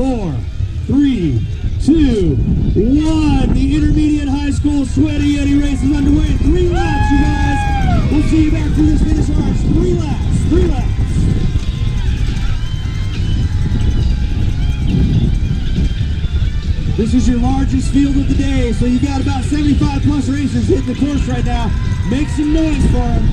four, three, two, one. The intermediate high school sweaty Yeti race is underway. Three laps, you guys. We'll see you back through this finish line. Three laps, three laps. This is your largest field of the day, so you got about 75 plus racers hitting the course right now. Make some noise for them.